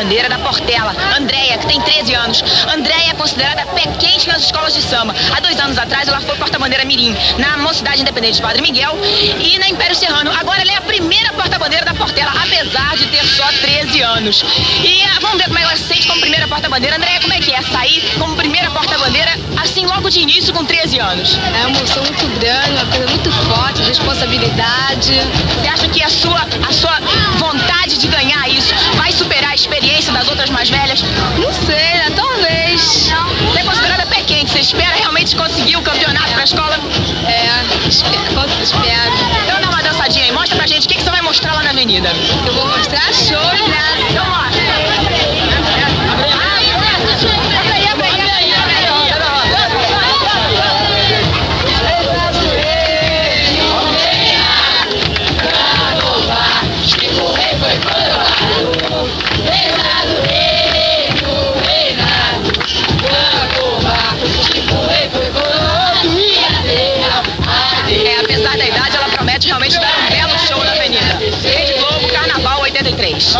porta-bandeira da Portela, Andréia, que tem 13 anos. Andréia é considerada pé quente nas escolas de samba. Há dois anos atrás ela foi porta-bandeira Mirim, na Mocidade Independente de Padre Miguel e na Império Serrano. Agora ela é a primeira porta-bandeira da Portela, apesar de ter só 13 anos. E ah, vamos ver como é ela se sente como primeira porta-bandeira. Andréia, como é que é sair como primeira porta-bandeira, assim, logo de início, com 13 anos? É uma emoção muito grande, uma coisa muito forte, responsabilidade. Você acha que a sua, a sua mais velhas? Não sei, né? Talvez. Você é considerada pé quente, você espera realmente conseguir o campeonato pra escola? É, espero. espero. Então dá uma dançadinha aí, mostra pra gente o que, que você vai mostrar lá na avenida. Eu vou mostrar show, né? três.